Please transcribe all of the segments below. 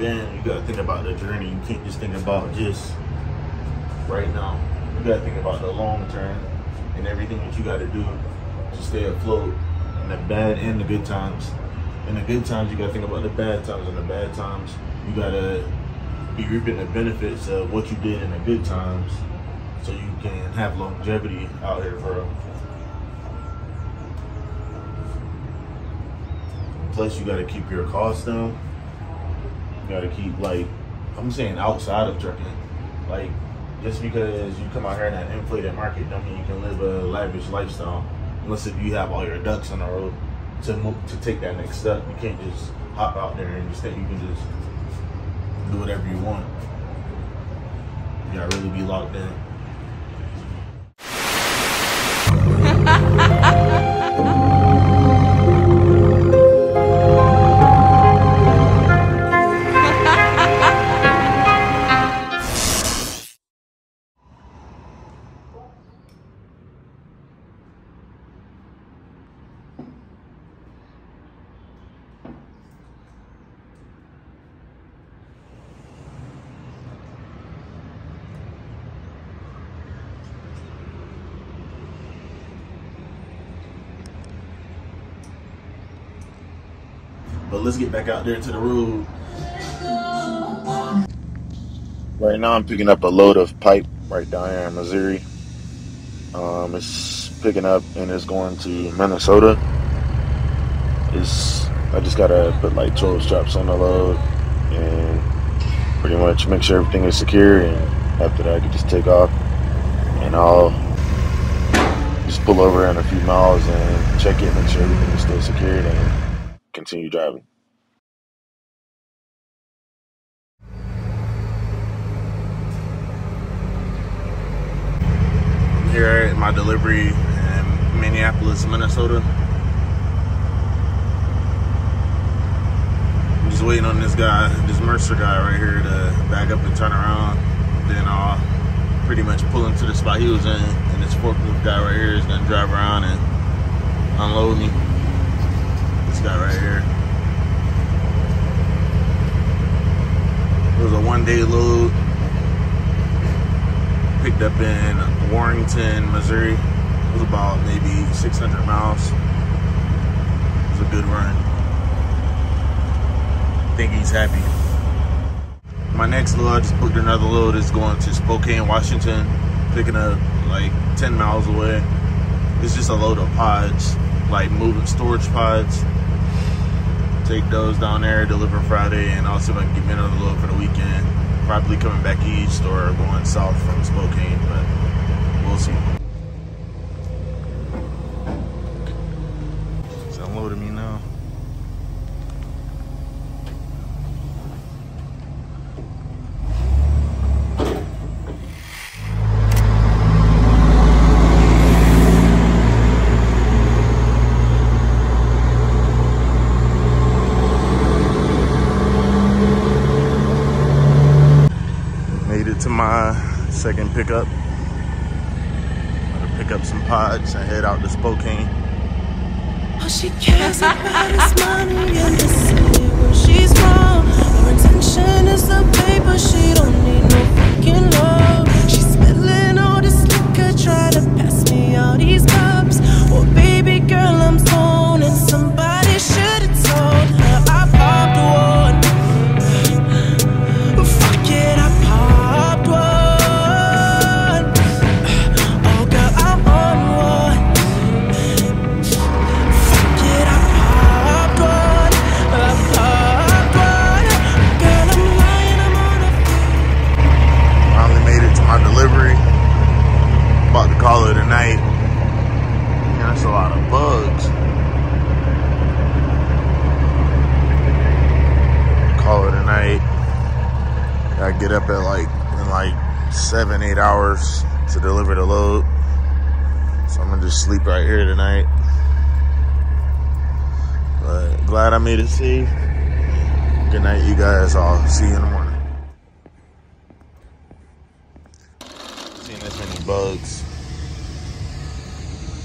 in, you gotta think about the journey. You can't just think about just right now. You gotta think about the long term and everything that you gotta do to stay afloat in the bad and the good times. In the good times, you gotta think about the bad times. In the bad times, you gotta be reaping the benefits of what you did in the good times so you can have longevity out here real. Plus, you gotta keep your costs down. You gotta keep like I'm saying outside of trucking. Like just because you come out here in that inflated market, don't mean you can live a lavish lifestyle. Unless if you have all your ducks in a row to move, to take that next step. You can't just hop out there and just think you can just do whatever you want. You gotta really be locked in. Let's get back out there to the road. Right now, I'm picking up a load of pipe right down here in Missouri. Um, it's picking up and it's going to Minnesota. It's I just gotta put like 12 straps on the load and pretty much make sure everything is secure. And after that, I can just take off and I'll just pull over in a few miles and check it, make sure everything is still secured, and continue driving. Here at my delivery in Minneapolis, Minnesota. I'm just waiting on this guy, this Mercer guy right here to back up and turn around. Then I'll pretty much pull him to the spot he was in, and this forklift guy right here is gonna drive around and unload me. This guy right here. It was a one day load. Picked up in Warrenton, Missouri. It was about maybe 600 miles. It was a good run. I think he's happy. My next load, I just booked another load, is going to Spokane, Washington, picking up like 10 miles away. It's just a load of pods, like moving storage pods. Take those down there, deliver Friday, and I'll see if I can get me another load for the weekend. Probably coming back east or going south from Spokane, but we'll see. It's unloading me now. Made it to my pickup. Gonna pick up some pods and head out to Spokane. All she cares about is money and the up at like in like seven, eight hours to deliver the load. So I'm gonna just sleep right here tonight. But glad I made it see. Good night, you guys. I'll see you in the morning. Seen this many bugs.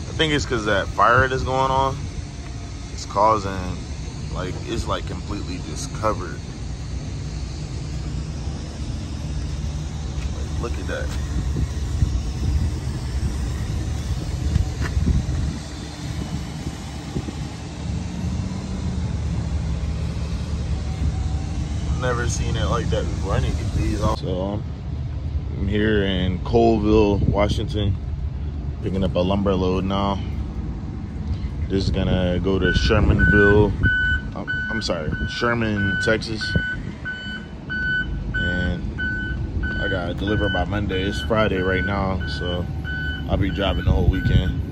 I think it's because that fire that's going on, it's causing, like, it's like completely just covered Look at that. Never seen it like that before. I need to get these off. So um, I'm here in Colville, Washington, picking up a lumber load now. This is gonna go to Shermanville. Um, I'm sorry, Sherman, Texas. deliver by Monday. It's Friday right now, so I'll be driving the whole weekend.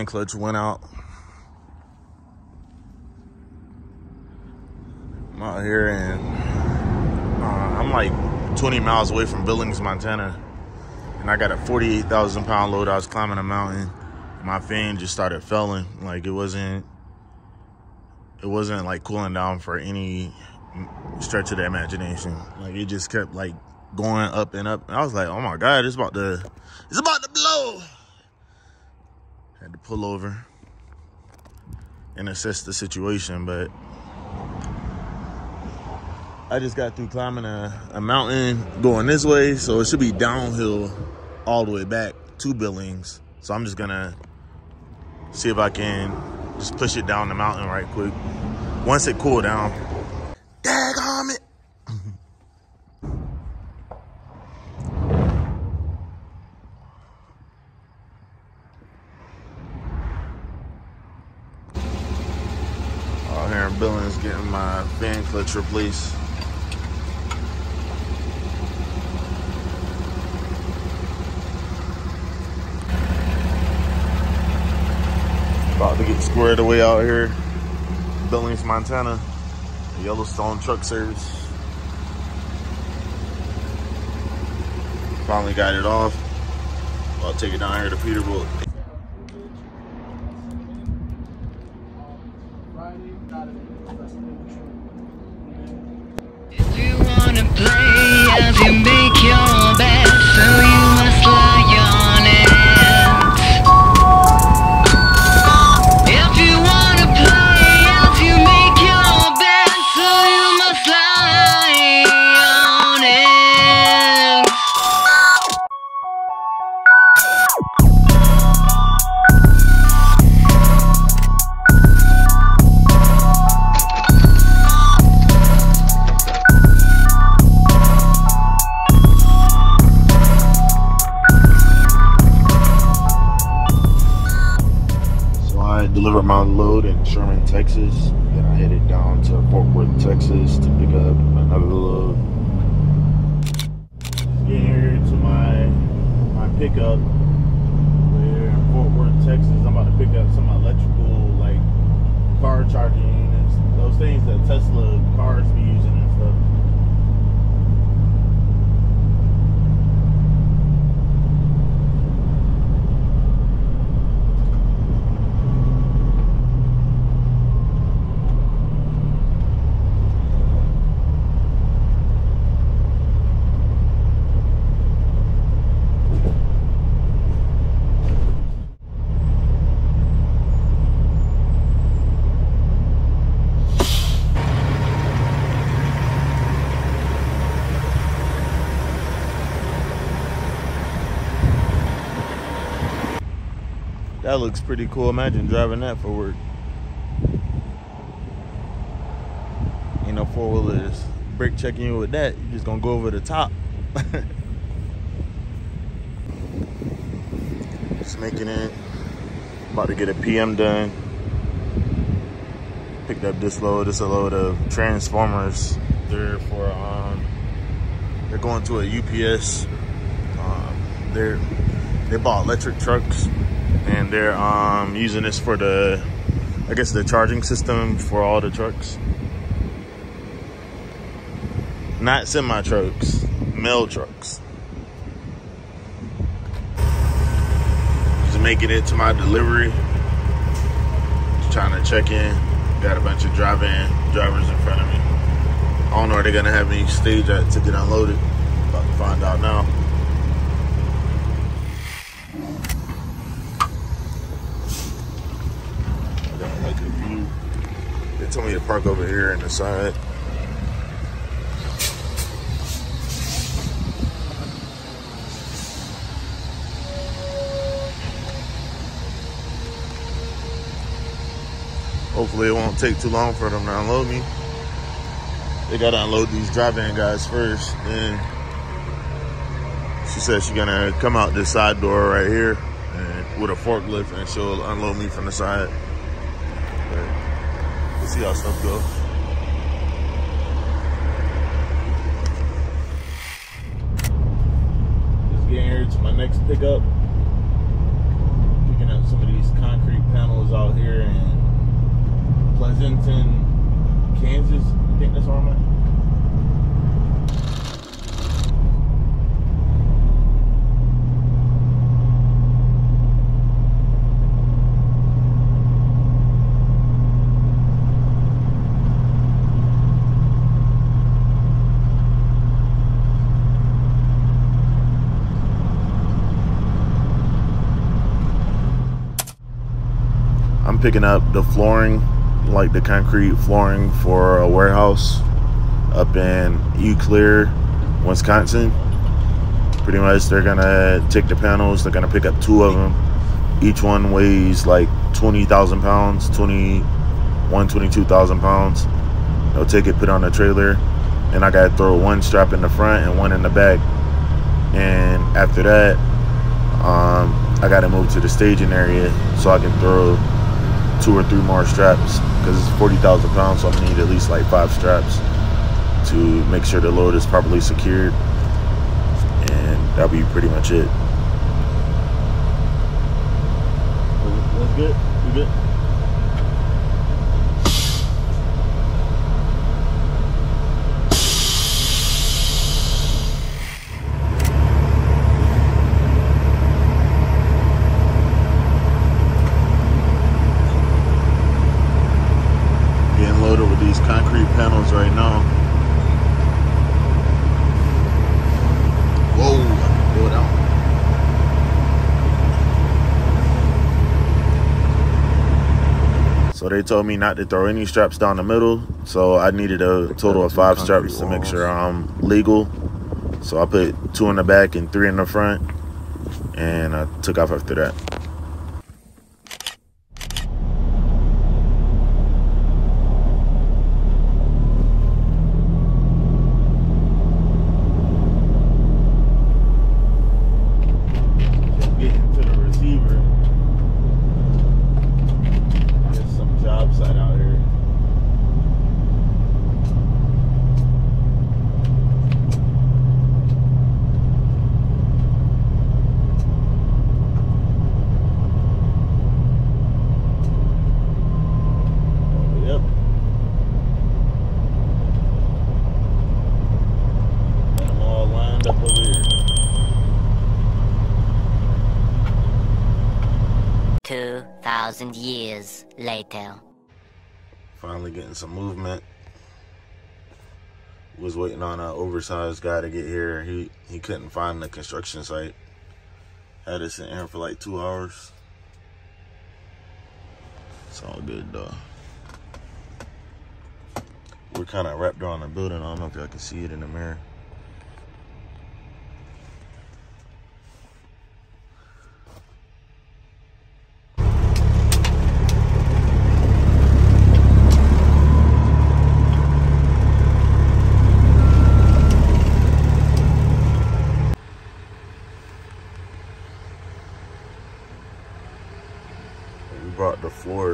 hand clutch went out. I'm out here and uh, I'm like 20 miles away from Billings, Montana. And I got a 48,000 pound load. I was climbing a mountain. My fan just started failing. Like it wasn't, it wasn't like cooling down for any stretch of the imagination. Like it just kept like going up and up. And I was like, oh my God, it's about to, it's about to blow pull over and assess the situation, but I just got through climbing a, a mountain going this way, so it should be downhill all the way back to Billings. So I'm just gonna see if I can just push it down the mountain right quick. Once it cool down, clutch replaced. About to get squared away out here. Billings, Montana. Yellowstone Truck Service. Finally got it off. I'll take it down here to Peterbilt. In Texas headed down to Fort Worth, Texas to pick up another load. Getting here to my my pickup. We're here in Fort Worth, Texas. I'm about to pick up some electrical like car charging units. Those things that Tesla cars be using and stuff. That looks pretty cool. Imagine driving that for work. Ain't no four wheelers brake checking you with that. You're just gonna go over the top. just making it. About to get a PM done. Picked up this load. This a load of transformers. They're for um. They're going to a UPS. Um, they're they bought electric trucks and they're um, using this for the, I guess the charging system for all the trucks. Not semi trucks, mail trucks. Just making it to my delivery. Just trying to check in. Got a bunch of drive-in drivers in front of me. I don't know where they're gonna have me stage to get unloaded. About to find out now. Like a view. They told me to park over here in the side. Hopefully it won't take too long for them to unload me. They gotta unload these drive-in guys first. Then she said she's gonna come out this side door right here and with a forklift and she'll unload me from the side. We'll see how stuff goes. Just getting here to my next pickup. Picking up some of these concrete panels out here in Pleasanton, Kansas. I think that's where I'm at. I'm picking up the flooring, like the concrete flooring for a warehouse up in Eau Claire, Wisconsin. Pretty much, they're gonna take the panels. They're gonna pick up two of them. Each one weighs like 20,000 pounds, 21, 22,000 pounds. They'll take it, put it on the trailer, and I gotta throw one strap in the front and one in the back. And after that, um, I gotta move to the staging area so I can throw two or three more straps because it's 40,000 pounds, so I'm gonna need at least like five straps to make sure the load is properly secured. And that'll be pretty much it. That's good. You good? Getting loaded with these concrete panels right now. Whoa, go down. So they told me not to throw any straps down the middle. So I needed a total of five straps to make sure I'm legal. So I put two in the back and three in the front. And I took off after that. Just getting to the receiver. There's some job site out here. Oh, yep. Got 'em all lined up over here. 2,000 years later. Finally getting some movement. Was waiting on an oversized guy to get here. He he couldn't find the construction site. Had us in here for like two hours. It's all good though. We're kind of wrapped around the building. I don't know if y'all can see it in the mirror.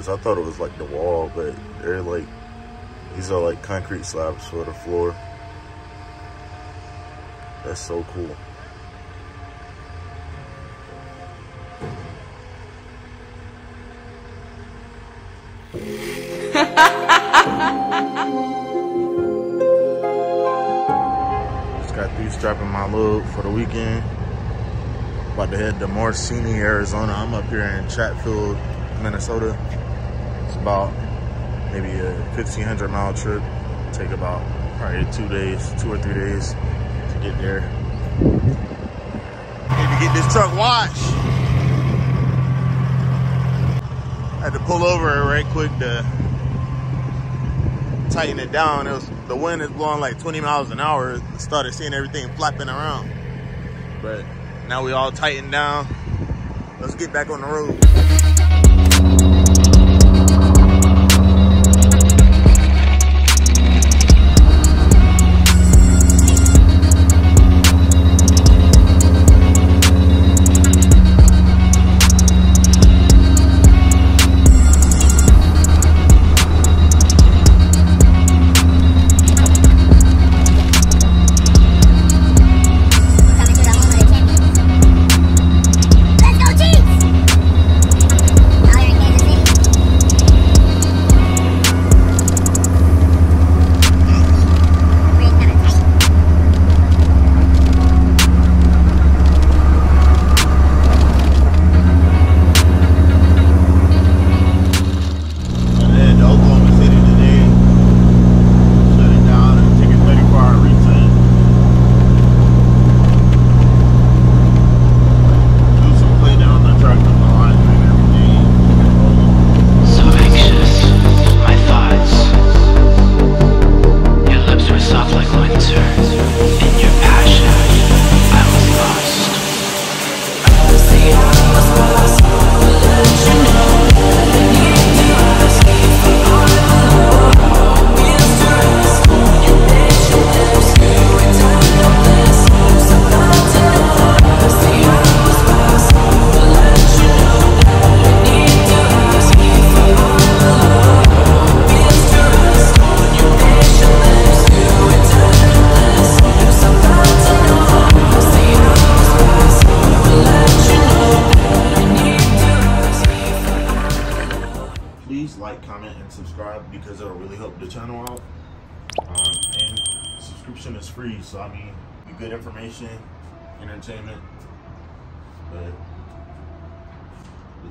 Floors. I thought it was like the wall, but they're like these are like concrete slabs for the floor. That's so cool. Just got through strapping my load for the weekend. About to head to Marcini, Arizona. I'm up here in Chatfield, Minnesota. About maybe a 1,500 mile trip. Take about probably two days, two or three days to get there. Need to get this truck washed. Had to pull over right quick to tighten it down. It was the wind is blowing like 20 miles an hour. Started seeing everything flapping around. But now we all tightened down. Let's get back on the road.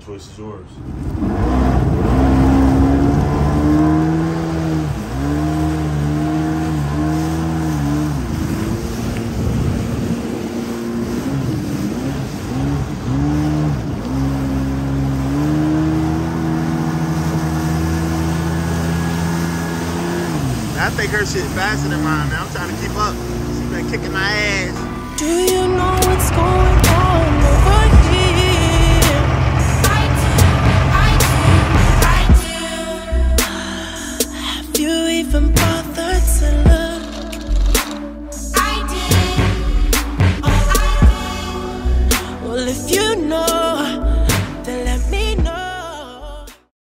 Choice is yours. I think her shit faster than mine, man. I'm trying to keep up. She's been kicking my ass. Do you know